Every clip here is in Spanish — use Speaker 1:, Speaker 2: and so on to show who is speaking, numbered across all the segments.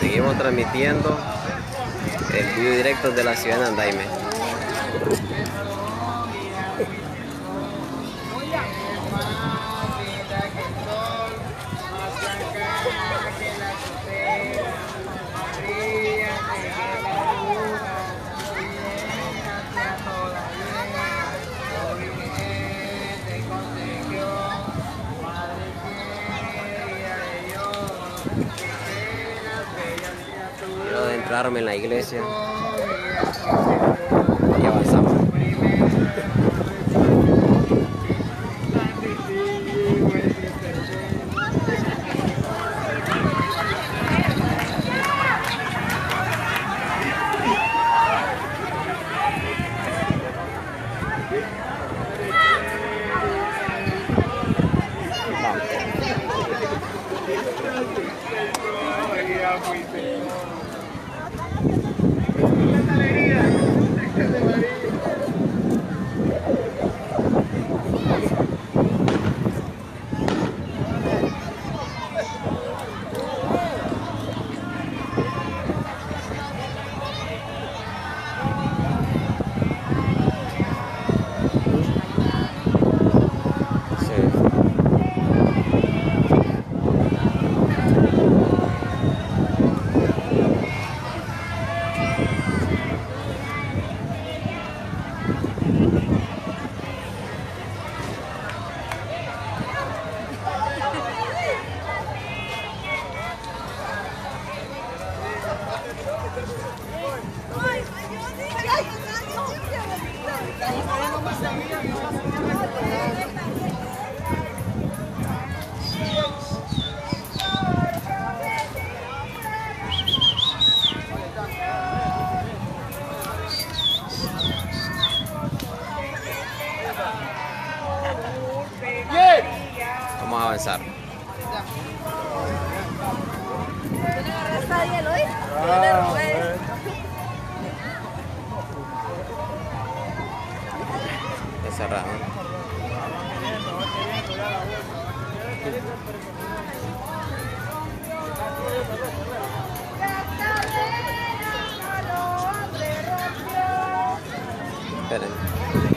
Speaker 1: Seguimos transmitiendo el video directo de la ciudad de Andaime. Quiero adentrarme en la iglesia y avanzamos. Está cerrado. Esperen. Estamos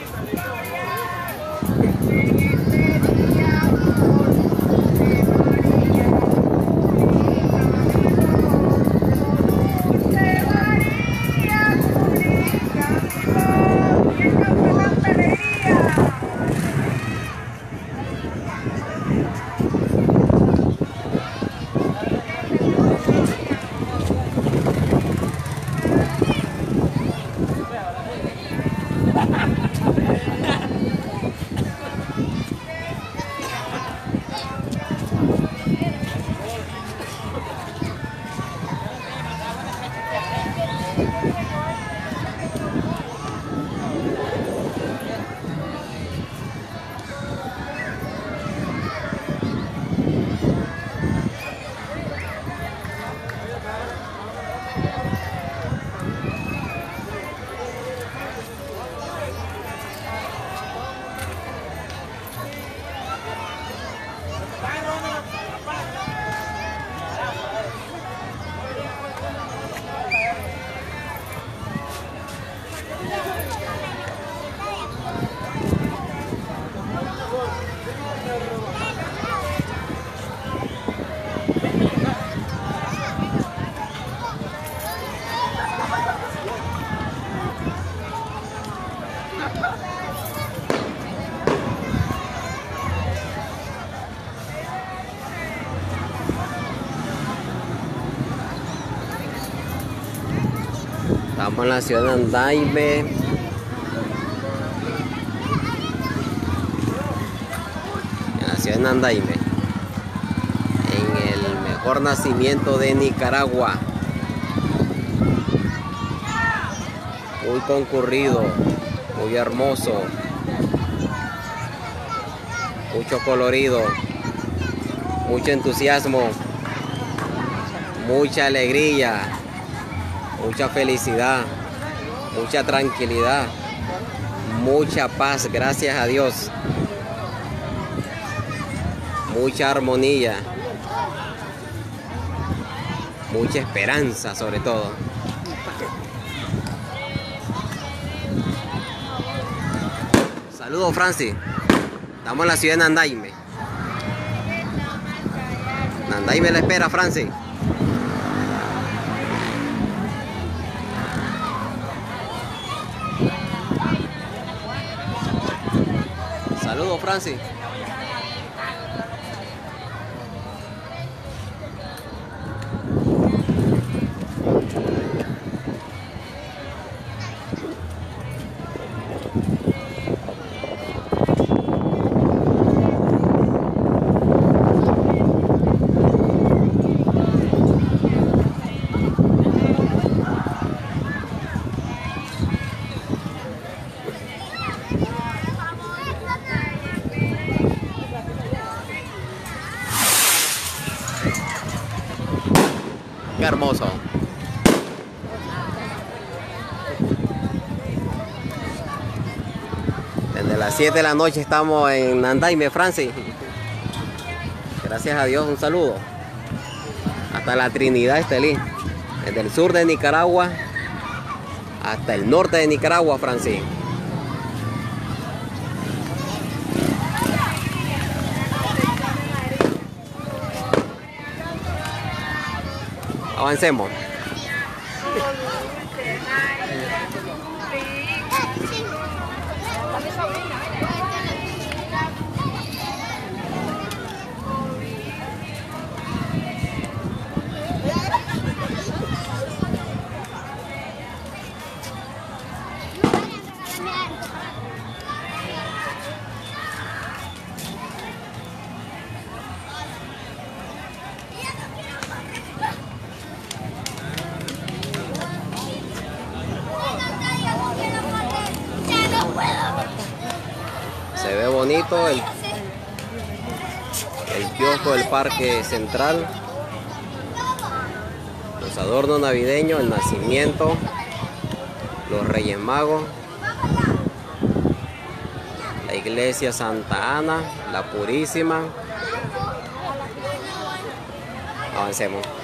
Speaker 1: en la ciudad de Andaime. En la ciudad de. En el mejor nacimiento de Nicaragua. Muy concurrido, muy hermoso. Mucho colorido, mucho entusiasmo, mucha alegría mucha felicidad, mucha tranquilidad, mucha paz, gracias a Dios, mucha armonía. mucha esperanza sobre todo. Saludos Francis. Estamos en la ciudad de Nandaime. Nandaime la espera, Francis. Francis. 7 de la noche estamos en Nandaime, Francis. Gracias a Dios, un saludo. Hasta la Trinidad Estelí. Desde el sur de Nicaragua hasta el norte de Nicaragua, Francis. Avancemos. El, el kiosco del parque central. Los adornos navideños, el nacimiento, los Reyes Magos, la iglesia Santa Ana, la Purísima. Avancemos.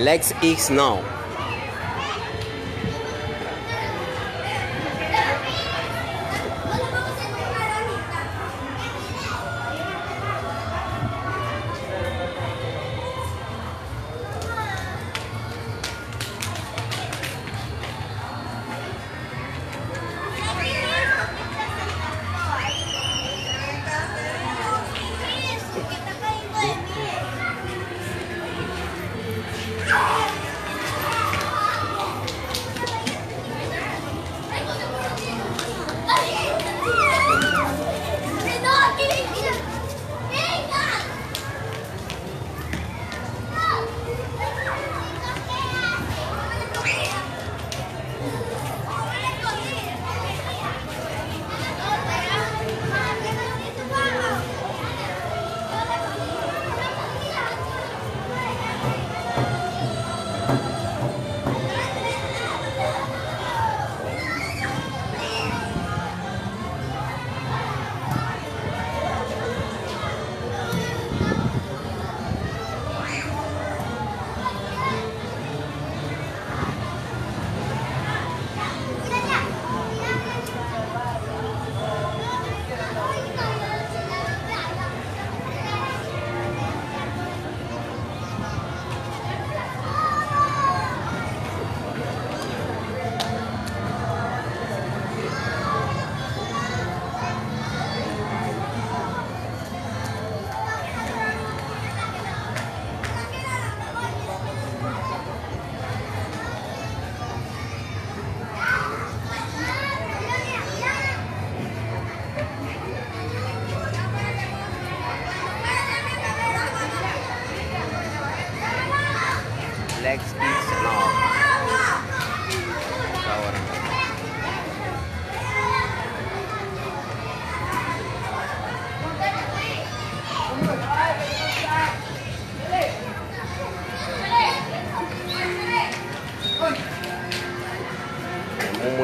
Speaker 1: Let's eat now.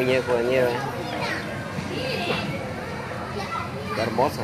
Speaker 1: Muñeco de nieve. Hermoso.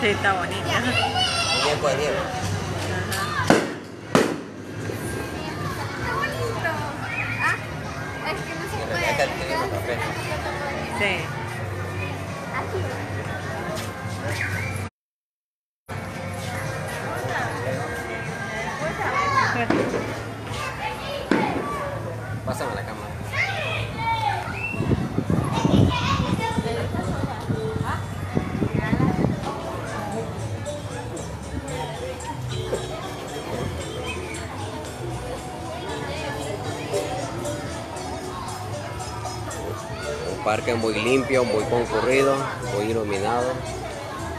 Speaker 2: Sí, está bonita.
Speaker 1: Muñeco de nieve.
Speaker 3: Ah, es que no se puede.
Speaker 1: tiene un café.
Speaker 2: Sí.
Speaker 1: Pásame parque muy limpio, muy concurrido, muy iluminado,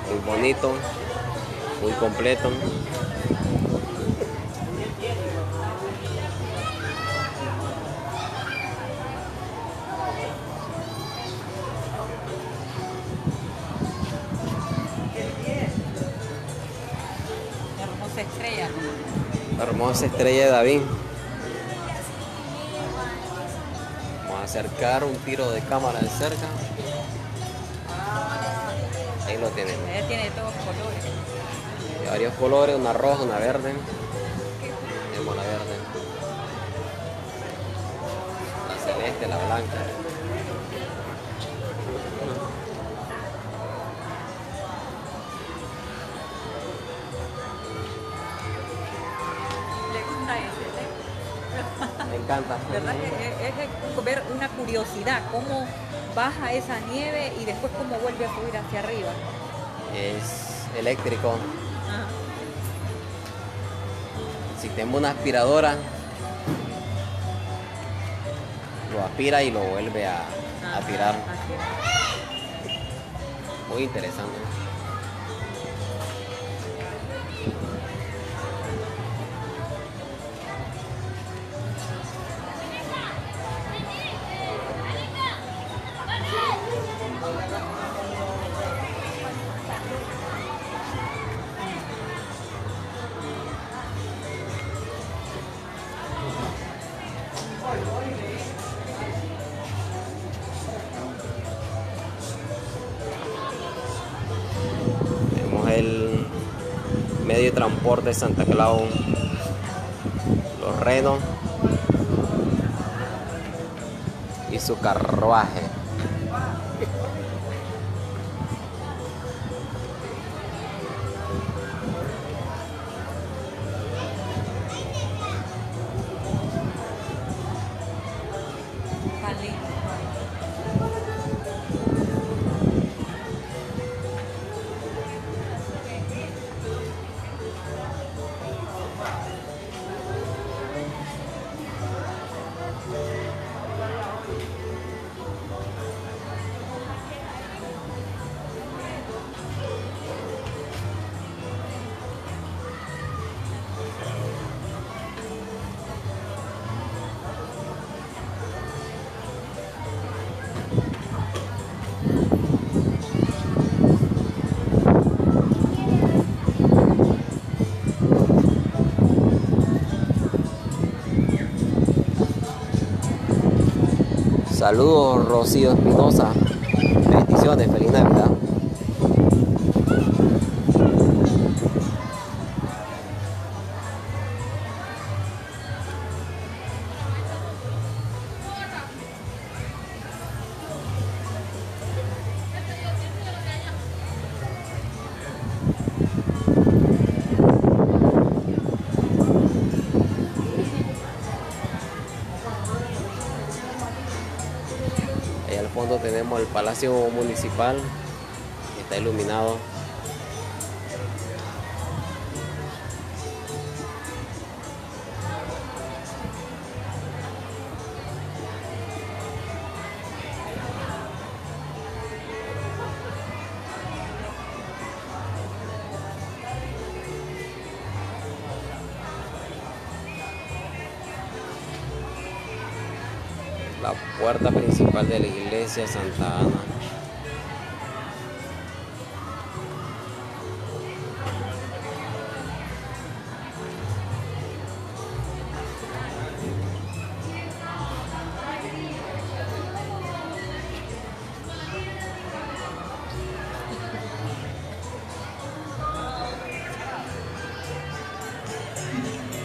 Speaker 1: muy bonito, muy completo.
Speaker 2: Hermosa estrella.
Speaker 1: La hermosa estrella de David. A acercar un tiro de cámara de cerca. Ahí lo tenemos.
Speaker 2: Ella tiene todos colores.
Speaker 1: De varios colores, una roja, una verde. Tenemos la verde. La celeste, la blanca. Encanta.
Speaker 2: ¿verdad? que Es, ver una curiosidad, cómo baja esa nieve y después cómo vuelve a subir hacia arriba.
Speaker 1: Es eléctrico. Si tengo una aspiradora, lo aspira y lo vuelve a, a tirar. Muy interesante. De transporte Santa Claus, los renos y su carruaje. Saludos Rocío Espinosa. Bendiciones, feliz Navidad. El Palacio Municipal, está iluminado. La puerta principal de la iglesia Santa Ana.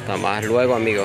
Speaker 1: Hasta más luego amigos.